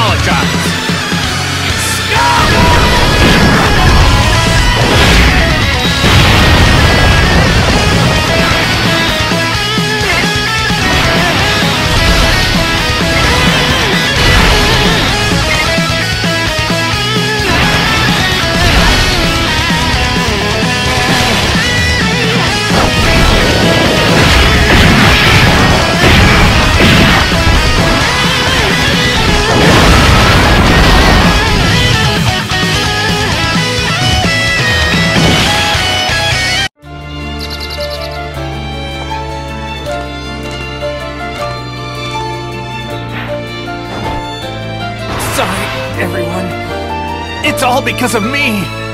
Metallica. Everyone. It's all because of me.